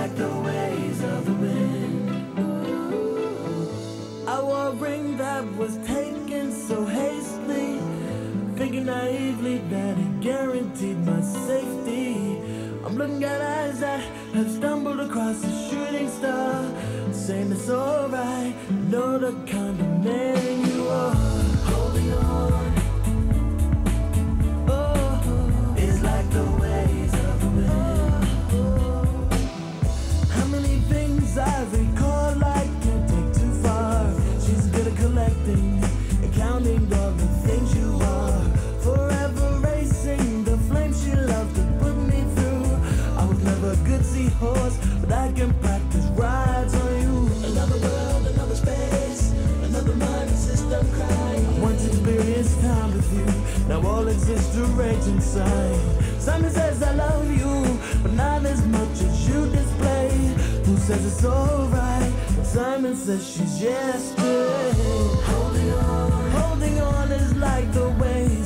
like the ways of the wind. I wore a ring that was taken so hastily, thinking naively that it guaranteed my safety. I'm looking at eyes that have stumbled across a shooting star, saying it's alright, know the kind of man counting all the things you are. Forever racing the flame she loved to put me through. I was never a good seahorse, but I can practice rides on you. Another world, another space, another mind system crying. Once experienced time with you, now all exists to rage inside. Simon says I love you, but not as much as you. Who says it's alright? Simon says she's yesterday. Holding on, holding on is like the waves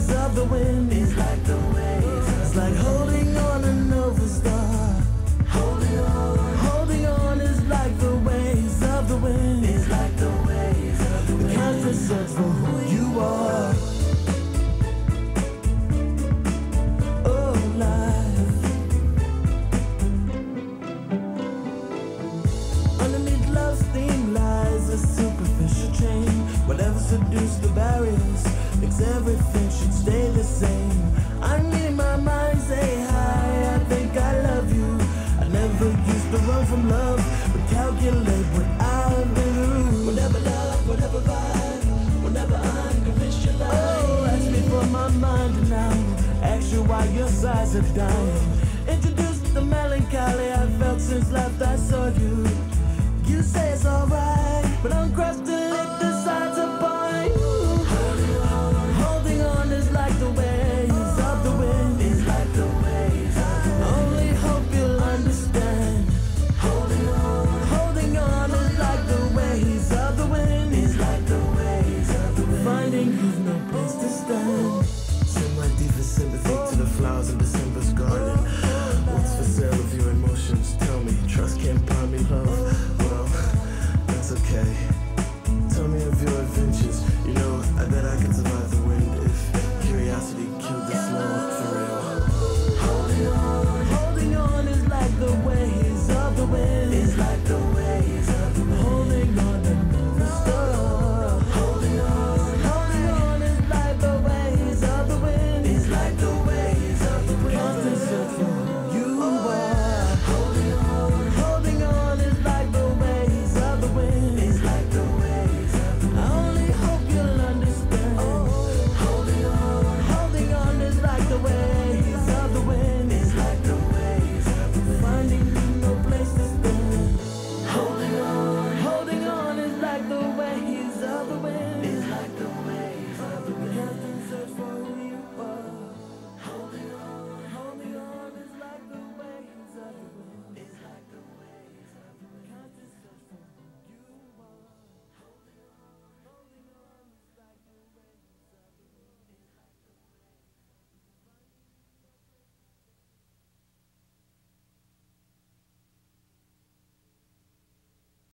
Whatever seduced the barriers makes everything should stay the same. I need my mind say hi. I think I love you. I never used to run from love, but calculate what I've been through. Whatever love, whatever vibe, I'm convinced you're. Oh, ask me for my mind now. Ask you why your sides are dying. Introduce the melancholy I felt since last I saw you. December the way